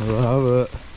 I love it.